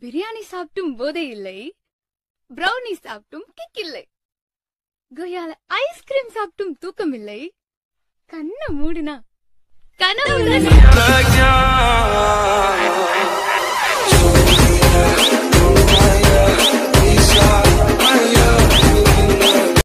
பிரியாணி சாப்பிட்டும் போதை இல்லை brownie சாப்பிட்டும் kick இல்லை. கொய்யால ஐஸ்கிரீம் சாப்பிட்டும் தூக்கம் இல்லை. கண்ண மூடினா கனவு